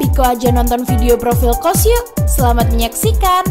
Piko aja nonton video profil kos yuk. Selamat menyaksikan.